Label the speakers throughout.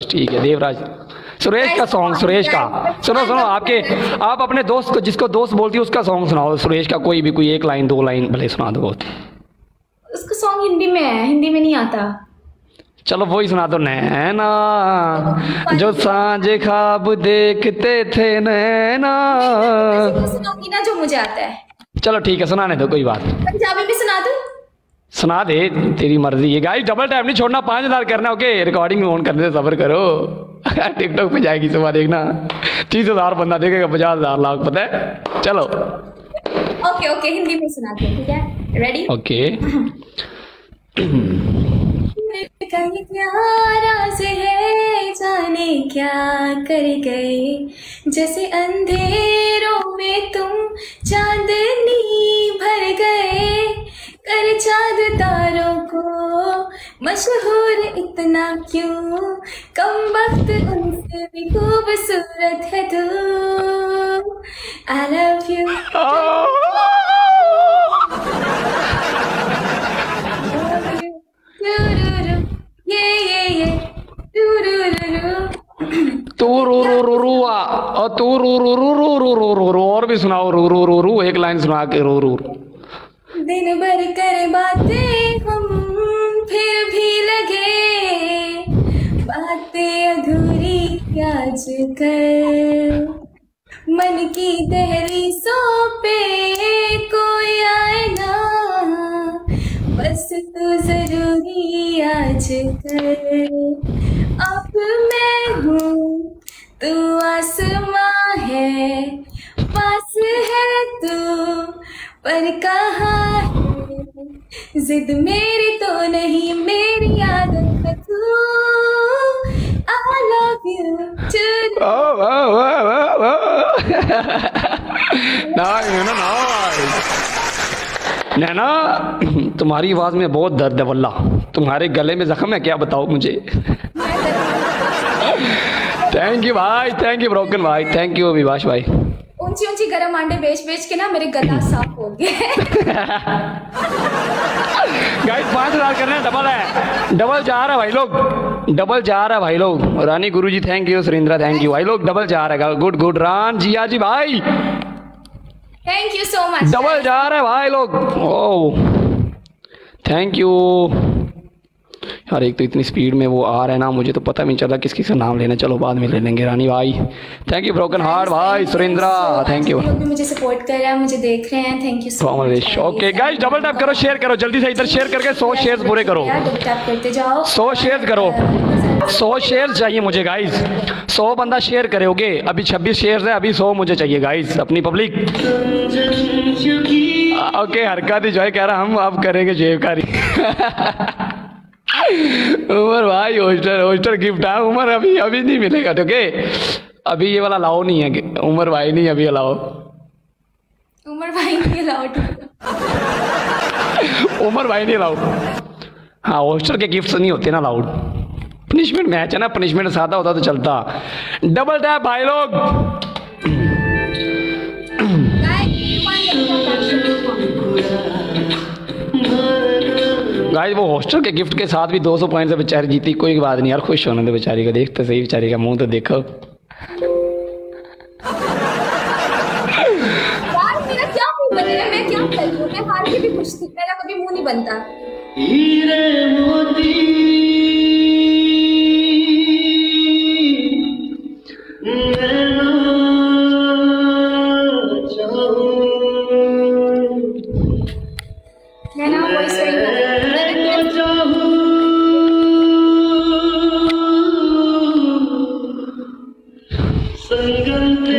Speaker 1: ठीक है देवराज। सुरेश का सॉन्ग सुरेश का। सुनो सुनो आपके आप अपने दोस्त को जिसको दोस्त बोलती है उसका सॉन्ग सुनाओ। सुरेश का कोई भी कोई एक लाइन दो लाइन भले सुना दो
Speaker 2: उसका सॉन्ग हिंदी में है हिंदी में नहीं आता।
Speaker 1: चलो वही सुना दो नैना। जो साँझ खाब देखते थे नैना।
Speaker 2: सुनाऊँगी ना जो मुझे आता है?
Speaker 1: चलो ठीक है सुनाने दो कोई बात
Speaker 2: पंजाबी में सुना दूँ?
Speaker 1: सुना दे तेरी मर्ज़ी। है गाइस डबल टैप नहीं छोड़ना पाँच हज़ार करना ओके रिकॉर्डिंग ऑन करने से सबर करो। टिकटॉक पे जाएगी सुबह देखना। तीस हज़ार बंदा देखेगा पचास हज़ार लाख पता है? चलो।
Speaker 2: ओके ओके हिंदी में सुनाती हूँ ठीक है? रेडी
Speaker 1: ओके
Speaker 2: कहीं प्यारा से है जाने क्या कर गए? जैसे अंधेरों में तुम चांदनी तारों को मशहूर इतना क्यों कम वक्त उनसे भी खूबसूरत है तू आई लव यू
Speaker 1: तू रू रू और तू रू रू रू रू रू रू रू और भी सुनाओ रू रू रू रू एक लाइन सुना के रू रू।
Speaker 2: दिन भर कर बातें मन की दहलीजों पे कोई आए ना बस तू ज़रूरी आज कर। अब मैं हूँ, तू आसमां है। पास है तू, पर कहाँ है? जिद मेरी तो नहीं, मेरी आदत तू। I love you
Speaker 1: O, O, O, O, O. Nice, Naina, nice। नैना तुम्हारी आवाज़ में बहुत दर्द है वल्ला। तुम्हारे गले में जख्म है क्या बताओ मुझे? थैंक यू भाई थैंक यू ब्रोकन भाई थैंक यू विभाष भाई।
Speaker 2: ऊँची ऊँची गरम आंडे बेच बेच के ना मेरे गला साफ़ हो गया
Speaker 1: गाइस पाँच हज़ार करने हैं, डबल है। डबल जा रहा है भाई लोग। डबल जा रहा है भाई लोग। Rani Guru ji thank you Surendra thank you भाई लोग डबल जा रहा है। गुड गुड रान जिया जी भाई।
Speaker 2: Thank you so much
Speaker 1: double जा रहा है भाई लोग। ओ थैंक यू यार एक तो इतनी स्पीड में वो आ रहा है ना मुझे तो पता भी नहीं चला किस किस का नाम लेना चलो बाद में ले लेंगे रानी भाई थैंक यू ब्रोकन हार्ट भाई सुरेंद्रा थैंक यू
Speaker 2: मुझे सपोर्ट कर रहे हैं मुझे देख रहे हैं thank
Speaker 1: you okay guys double tap करो शेयर करो जल्दी से इधर शेयर करके सौ शेयर पूरे करो
Speaker 2: टैप करते जाओ
Speaker 1: सौ शेयर करो सौ शेयर चाहिए मुझे गाइस सौ बंदा शेयर करोगे अभी छब्बीस शेयर है अभी सौ मुझे चाहिए गाइस अपनी पब्लिक ओके हरकत ही जो है कह रहा हम अब करेंगे जेबकारी उमर भाई होस्टर होस्टर गिफ्ट है। उमर अभी अभी नहीं मिलेगा ओके अभी ये वाला लाओ नहीं है कि उमर भाई नहीं अभी लाओ
Speaker 2: उमर भाई नहीं अलाउड
Speaker 1: उमर भाई नहीं लाओ हाँ होस्टर के गिफ्ट नहीं होते ना लाउड पनिशमेंट मैच है ना पनिशमेंट सादा होता तो चलता। डबल टैप भाई लोग। गाइस वो हॉस्टल के गिफ्ट के साथ भी 200 पॉइंट से बेचारी जीती कोई बात नहीं यार खुश होने दो बेचारी का देखते सही बेचारी का मुँह तो देखो।
Speaker 2: यार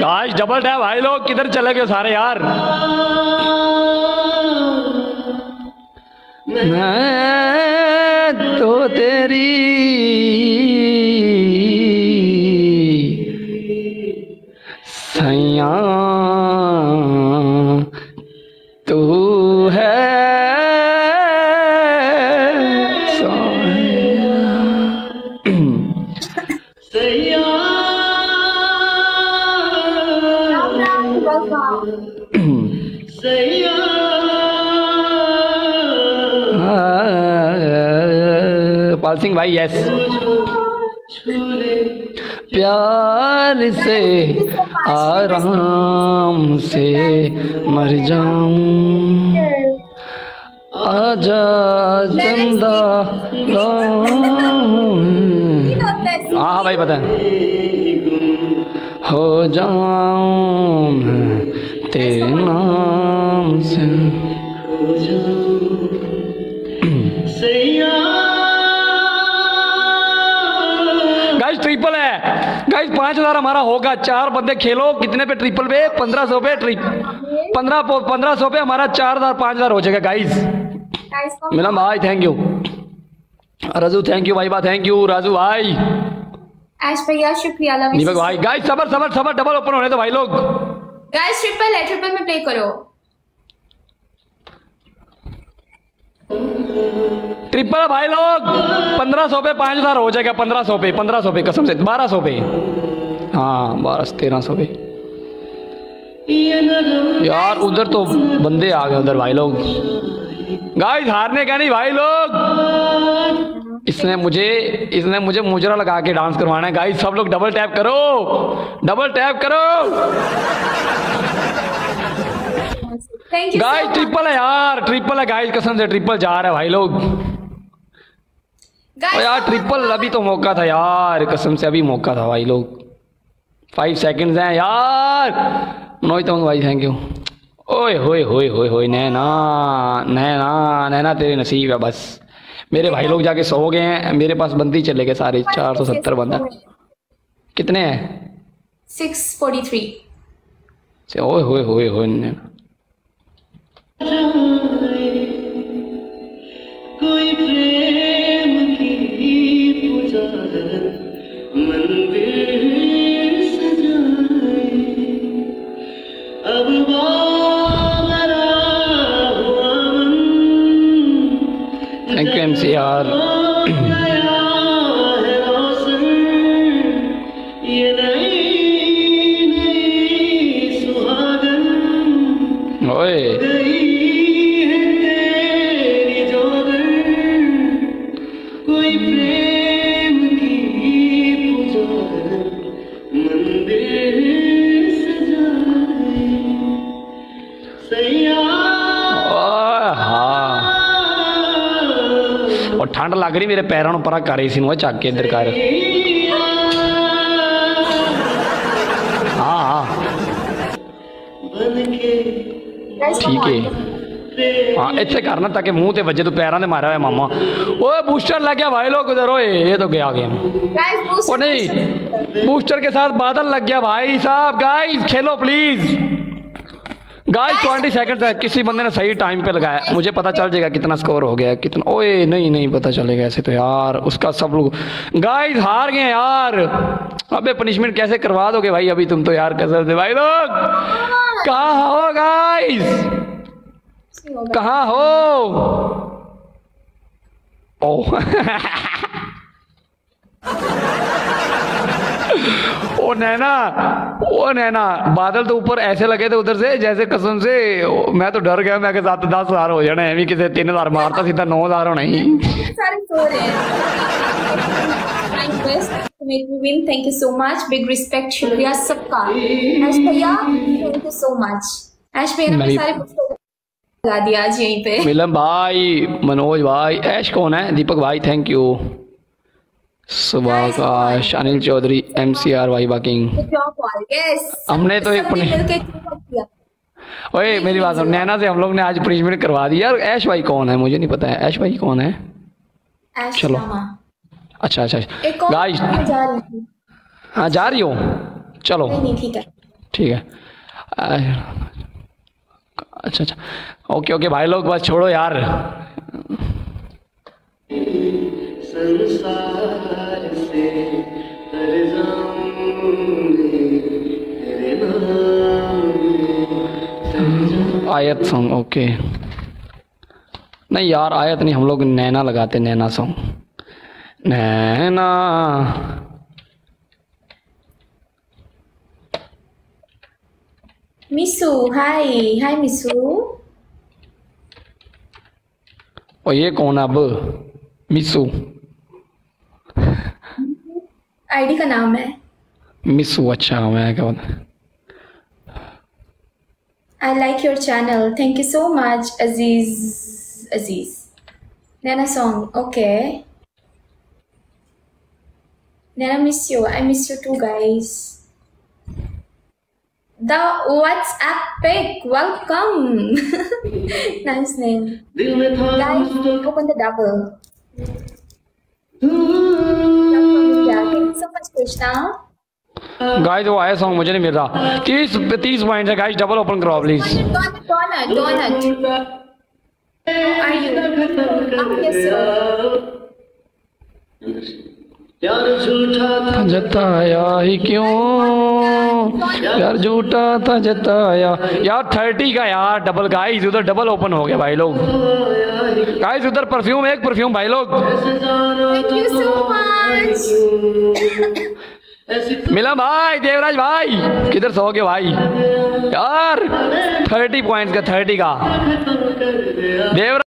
Speaker 1: गाइस डबल टैप भाई लोग किधर चले गए सारे यार? मैं तो तेरी पाल सिंह भाई यस प्यार से आराम से मर जाऊँ। आजा चंदा हाँ भाई, पता हो। जाऊँ तेरे नाम से। हमारा होगा। चार बंदे खेलो। कितने पे ट्रिपल पे? पंद्रह सौ पे ट्रिप पंद्रह पंद्रह सौ पे हमारा चार हज़ार पाँच हज़ार हो जाएगा गाइस
Speaker 2: गाइस
Speaker 1: भाई thank you Raju thank you भाई बा थैंक यू राजू भाई
Speaker 2: शुक्रिया
Speaker 1: भाई गाइस सबर सबर सबर डबल ओपन होने दो भाई लोग।
Speaker 2: गाइस ट्रिपल है ट्रिपल में प्ले करो।
Speaker 1: ट्रिपल भाई लोग। पंद्रह सौ पे पाँच हज़ार हो जाएगा पंद्रह सौ पे पंद्रह सौ पे कसम से बारह सौ पे। हाँ बारह तेरह सौ पे। यार उधर तो बंदे आ गए उधर भाई लोग। गाइस हारने का नहीं भाई लोग? इसने मुझे इसने मुझे मुजरा लगा के डांस करवाना है। गाइस सब लोग डबल टैप करो। डबल टैप करो। गाइस ट्रिपल है यार। ट्रिपल है गाइस कसम से ट्रिपल जा रहा है भाई लोग। यार ट्रिपल अभी तो मौका था यार कसम से अभी मौका था भाई लोग। फाइव सेकंड्स हैं यार। नोई तो भाई थैंक यू ओए होए होए होए होए नैना नैना नैना तेरे नसीब है बस। मेरे भाई लोग जाके सो गए हैं। मेरे पास बंदी चले गए सारे चार सौ सत्तर बंदा। कितने हैं?
Speaker 2: सिक्स फोर्टी थ्री
Speaker 1: से ओए होए होए होए नैना।
Speaker 3: कोई प्रेम की पुजारत मंदिर अब बाबरा हुआ
Speaker 1: और ठंड लग रही मेरे पैरों ਨੂੰ ਪਰਾ ਕਰ ਰਹੀ ਸੀ ਨੂੰ ਚੱਕ ਕੇ ਇੱਧਰ ਕਰ ਹਾਂ ਹਾਂ
Speaker 3: बन के
Speaker 2: गाइस
Speaker 1: ਠੀਕ ਹੈ ਹਾਂ ਇੱਥੇ ਕਰਨਾ ਤਾਂ ਕਿ ਮੂੰਹ ਤੇ ਵੱਜੇ ਤੂੰ ਪੈਰਾਂ ਤੇ ਮਾਰਿਆ ਹੋਇਆ ਮਾਮਾ ਓਏ बूस्टर लग गया भाई लोग उधर ओए ये तो गया गेम
Speaker 2: गाइस
Speaker 1: ओ
Speaker 2: बूस्ट
Speaker 1: नहीं बूस्टर के साथ बादल लग गया भाई साहब guys Khelo please guys twenty second है। किसी बंदे ने सही टाइम पे लगाया। मुझे पता चल जाएगा कितना स्कोर हो गया, कितना ओए, नहीं नहीं पता चलेगा ऐसे तो यार। उसका सब लोग गाइस हार गए यार। अबे पनिशमेंट कैसे करवा दोगे भाई? अभी तुम तो यार कसम से भाई लोग, कहाँ हो गाइस कहाँ हो? ओ ओ नैना ओ नैना बादल तो ऊपर ऐसे लगे थे उधर से जैसे कसम से मैं तो डर गया मैं के साथ दस हज़ार हो जाने एवं किसी तीन हज़ार मारता सीधा नौ हज़ार होना ही।
Speaker 2: सारे सो रहे हैं। Trying best to make me win. Thank you so much. Big respect. शुक्रिया सबका। ऐश भैया thank you so much Ash भैया ने सारे लगा दिया आज यहीं पे।
Speaker 1: मिलन भाई मनोज भाई ऐश कौन है? दीपक भाई thank you Subhakash Anil Chaudhary M C R Y barking हमने तो एक ओए मेरी बात सुन नैना से हम लोग ने आज पनिशमेंट करवा दी। यार ऐश भाई कौन है? मुझे नहीं पता है। ऐश भाई कौन है? चलो। अच्छा अच्छा गाइस
Speaker 2: रही हूँ।
Speaker 1: जा रही हो? चलो।
Speaker 2: है।
Speaker 1: ठीक है। अच्छा अच्छा। ओके ओके भाई लोग बस छोड़ो यार।
Speaker 3: संसार से तर जाऊँगी
Speaker 1: आयत सॉन्ग ओके नहीं यार आयत नहीं हम लोग नैना लगाते नैना सॉन्ग नैना।
Speaker 2: मिसू हाय हाय मिसू।
Speaker 1: और ये कौन है अब? मिसू।
Speaker 2: आईडी का नाम है
Speaker 1: मिस अच्छा मैं क्या
Speaker 2: I like your channel. Thank you so much, Aziz. Aziz. Nana song. Okay. Nana miss you. I miss you too, guys. The WhatsApp pic. Welcome. nice name. Guys, open the double. Switch now?
Speaker 1: Guys वो आया song मुझे नहीं मिल रहा तीस तीस point है guys double open करो
Speaker 2: please. Are you? Yes, sir.
Speaker 3: प्यार
Speaker 1: जताया ही क्यों यार झूठा था जताया यार थर्टी का यार डबल गाइस उधर डबल ओपन हो गया भाई लोग गाइस उधर परफ्यूम एक परफ्यूम भाई लोग मिला भाई देवराज भाई। किधर सो गए भाई? यार थर्टी पॉइंट्स का थर्टी का। देवराज